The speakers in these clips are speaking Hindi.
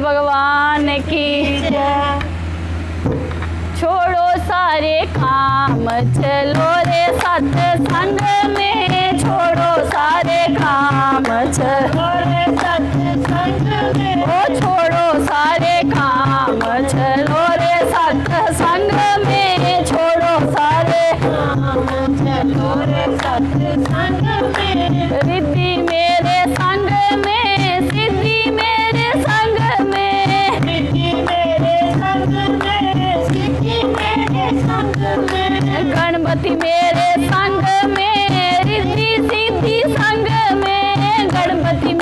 भगवान की छोड़ो सारे काम, चलो रे सत संग में। छोड़ो सारे काम, चलो रे सत संग में। ओ, छोड़ो सारे काम, चलो रे सत संग में। छोड़ो सारे काम, चलो रे सत संग में। युक्ति मेरे संग में रिद्धि सिद्धि संग में गणपति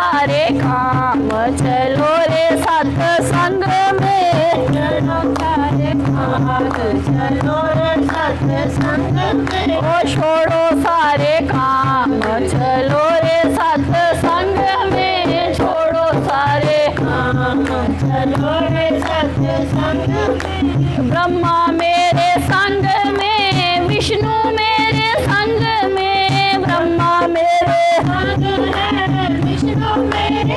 सारे काम, चलो रे सत्संग में चलो सारे काम, चलो रे सत्संग में ओ छोड़ो सारे काम, चलो रे सत संग में छोड़ो सारे काम, चलो रे सत्संग में ब्रह्मा में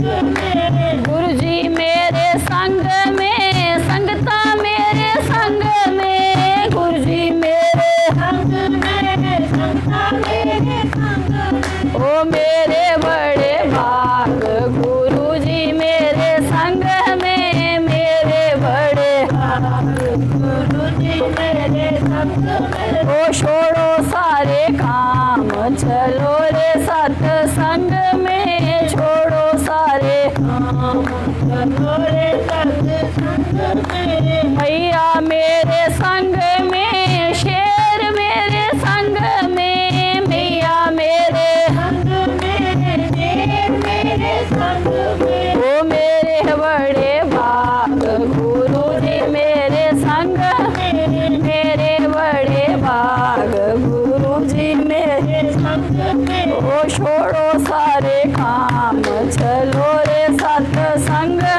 गुरु जी मेरे संग में, संगता मेरे संग गुरु जी मेरे मेरे बड़े गुरु जी मेरे संग में। मेरे बड़े गुरु जी मेरे छोड़ो सारे काम, चलो रे सत्संग में। भैया सत्संग